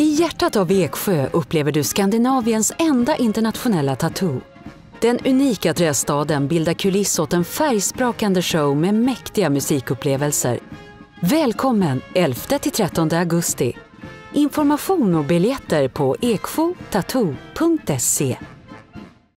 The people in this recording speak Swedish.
I hjärtat av Eksjö upplever du Skandinaviens enda internationella tattoo. Den unika trästaden bildar kuliss åt en färgsprakande show med mäktiga musikupplevelser. Välkommen 11-13 augusti. Information och biljetter på ekfotattoo.se.